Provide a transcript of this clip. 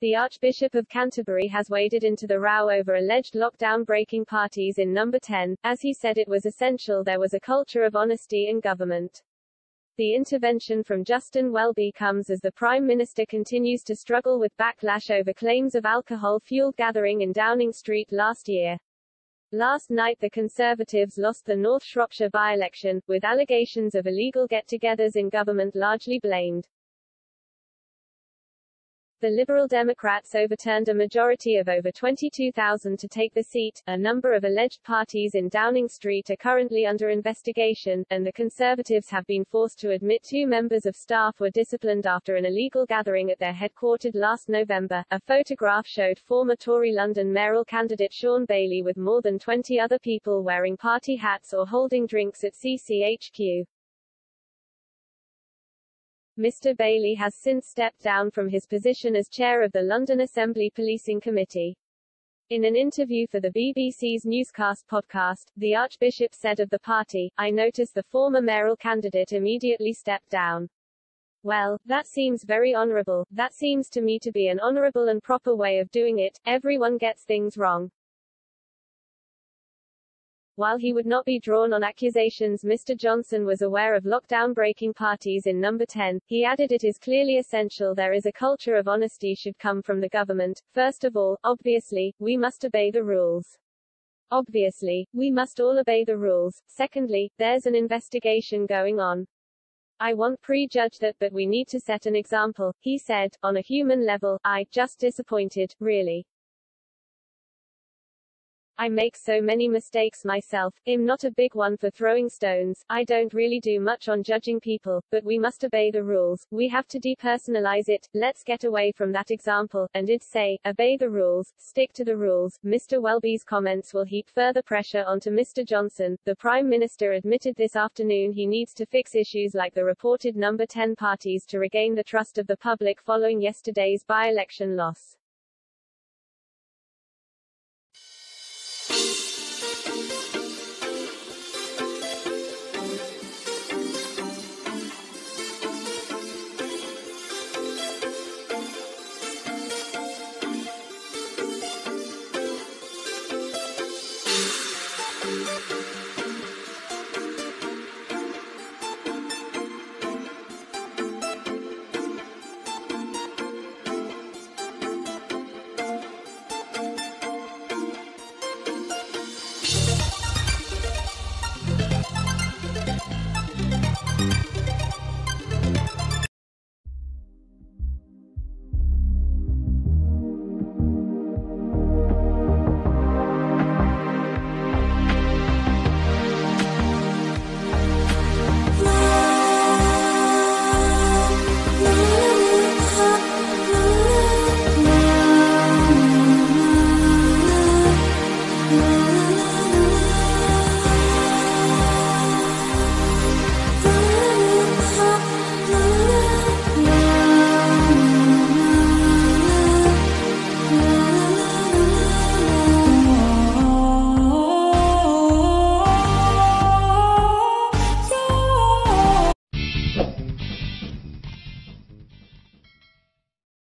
The Archbishop of Canterbury has waded into the row over alleged lockdown-breaking parties in Number 10, as he said it was essential there was a culture of honesty in government. The intervention from Justin Welby comes as the Prime Minister continues to struggle with backlash over claims of alcohol-fueled gathering in Downing Street last year. Last night the Conservatives lost the North Shropshire by-election, with allegations of illegal get-togethers in government largely blamed. The Liberal Democrats overturned a majority of over 22,000 to take the seat. A number of alleged parties in Downing Street are currently under investigation, and the Conservatives have been forced to admit two members of staff were disciplined after an illegal gathering at their headquartered last November. A photograph showed former Tory London mayoral candidate Shaun Bailey with more than 20 other people wearing party hats or holding drinks at CCHQ. Mr Bailey has since stepped down from his position as chair of the London Assembly Policing Committee. In an interview for the BBC's Newscast podcast, the Archbishop said of the party, I notice the former mayoral candidate immediately stepped down. Well, that seems very honourable, that seems to me to be an honourable and proper way of doing it, everyone gets things wrong. While he would not be drawn on accusations Mr. Johnson was aware of lockdown-breaking parties in Number 10, he added it is clearly essential there is a culture of honesty should come from the government. First of all, obviously, we must obey the rules. Obviously, we must all obey the rules. Secondly, there's an investigation going on. I won't prejudge that but we need to set an example, he said, on a human level, I, just disappointed, really. I make so many mistakes myself, I'm not a big one for throwing stones, I don't really do much on judging people, but we must obey the rules, we have to depersonalize it, let's get away from that example, and it say, obey the rules, stick to the rules. Mr. Welby's comments will heap further pressure onto Mr. Johnson. The Prime Minister admitted this afternoon he needs to fix issues like the reported number 10 parties to regain the trust of the public following yesterday's by-election loss. thank you